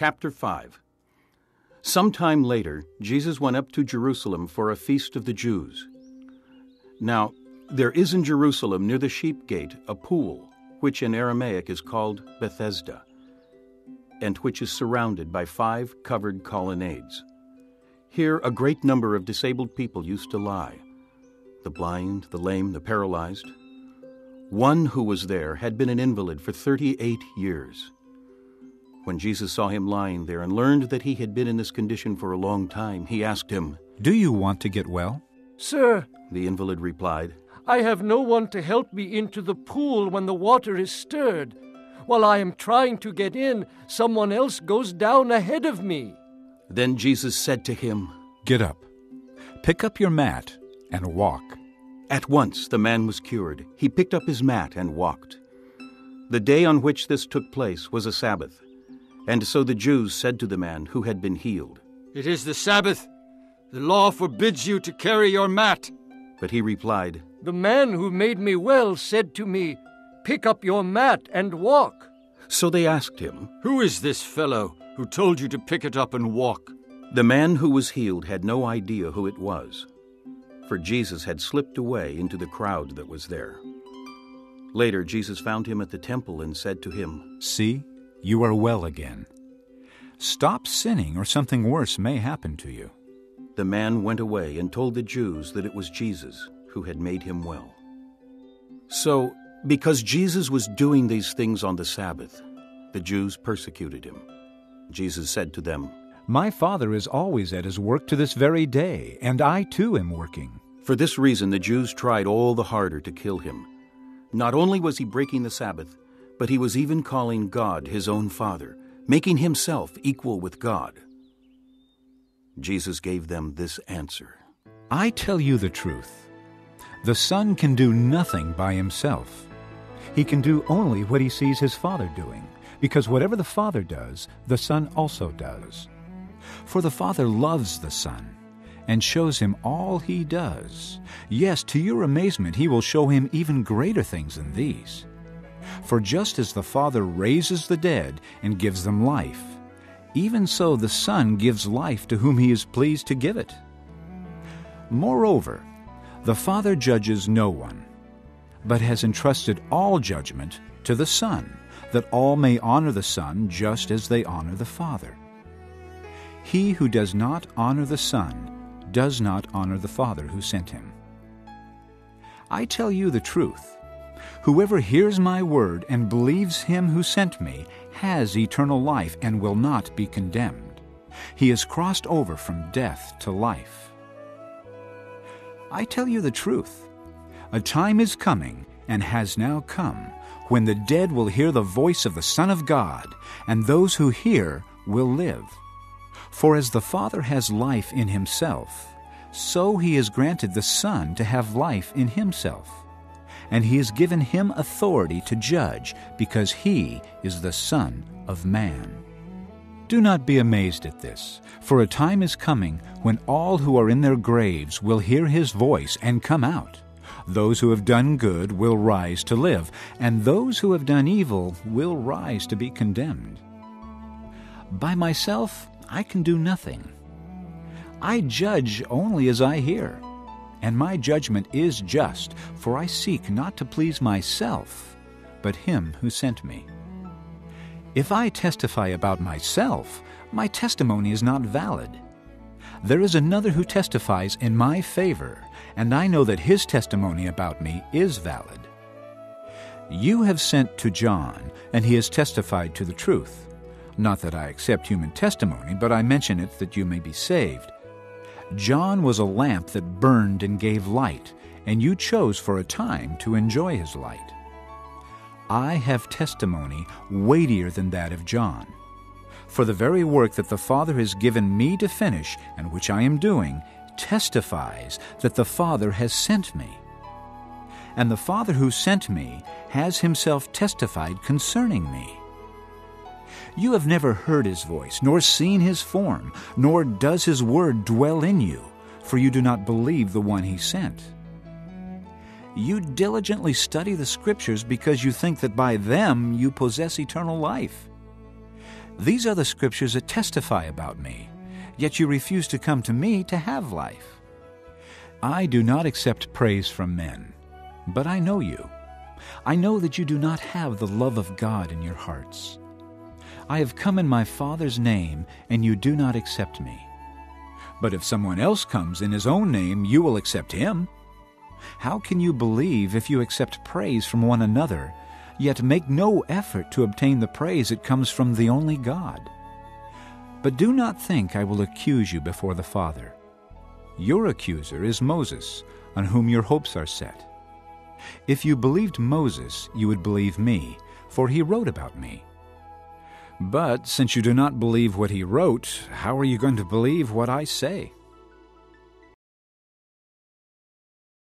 Chapter 5 Some time later, Jesus went up to Jerusalem for a feast of the Jews. Now, there is in Jerusalem near the sheep gate a pool, which in Aramaic is called Bethesda, and which is surrounded by five covered colonnades. Here a great number of disabled people used to lie the blind, the lame, the paralyzed. One who was there had been an invalid for 38 years. When Jesus saw him lying there and learned that he had been in this condition for a long time, he asked him, Do you want to get well? Sir, The invalid replied, I have no one to help me into the pool when the water is stirred. While I am trying to get in, someone else goes down ahead of me. Then Jesus said to him, Get up, pick up your mat, and walk. At once the man was cured. He picked up his mat and walked. The day on which this took place was a Sabbath. And so the Jews said to the man who had been healed. It is the Sabbath. The law forbids you to carry your mat. But he replied, The man who made me well said to me, Pick up your mat and walk. So they asked him. Who is this fellow who told you to pick it up and walk? The man who was healed had no idea who it was, for Jesus had slipped away into the crowd that was there. Later, Jesus found him at the temple and said to him, See, you are well again. Stop sinning, or something worse may happen to you. The man went away and told the Jews that it was Jesus who had made him well. So, because Jesus was doing these things on the Sabbath, the Jews persecuted him. Jesus said to them, My Father is always at his work to this very day, and I too am working. For this reason, the Jews tried all the harder to kill him. Not only was he breaking the Sabbath, but he was even calling God his own Father, making himself equal with God. Jesus gave them this answer I tell you the truth. The Son can do nothing by himself. He can do only what he sees his Father doing, because whatever the Father does, the Son also does. For the Father loves the Son and shows him all he does. Yes, to your amazement, he will show him even greater things than these. For just as the Father raises the dead and gives them life, even so the Son gives life to whom he is pleased to give it. Moreover, the Father judges no one, but has entrusted all judgment to the Son, that all may honor the Son just as they honor the Father. He who does not honor the Son does not honor the Father who sent him. I tell you the truth. Whoever hears my word and believes him who sent me has eternal life and will not be condemned. He has crossed over from death to life. I tell you the truth. A time is coming, and has now come, when the dead will hear the voice of the Son of God, and those who hear will live. For as the Father has life in himself, so he has granted the Son to have life in himself. And he has given him authority to judge, because he is the Son of Man. Do not be amazed at this, for a time is coming when all who are in their graves will hear his voice and come out. Those who have done good will rise to live, and those who have done evil will rise to be condemned. By myself I can do nothing. I judge only as I hear, and my judgment is just, for I seek not to please myself, but him who sent me. If I testify about myself, my testimony is not valid. There is another who testifies in my favor, and I know that his testimony about me is valid. You have sent to John, and he has testified to the truth. Not that I accept human testimony, but I mention it that you may be saved. John was a lamp that burned and gave light, and you chose for a time to enjoy his light. I have testimony weightier than that of John. For the very work that the Father has given me to finish, and which I am doing, testifies that the Father has sent me. And the Father who sent me has himself testified concerning me. You have never heard his voice, nor seen his form, nor does his word dwell in you, for you do not believe the one he sent. You diligently study the Scriptures because you think that by them you possess eternal life. These are the scriptures that testify about me, yet you refuse to come to me to have life. I do not accept praise from men, but I know you. I know that you do not have the love of God in your hearts. I have come in my Father's name, and you do not accept me. But if someone else comes in his own name, you will accept him. How can you believe if you accept praise from one another, yet make no effort to obtain the praise that comes from the only God? But do not think I will accuse you before the Father. Your accuser is Moses, on whom your hopes are set. If you believed Moses, you would believe me, for he wrote about me. But since you do not believe what he wrote, how are you going to believe what I say?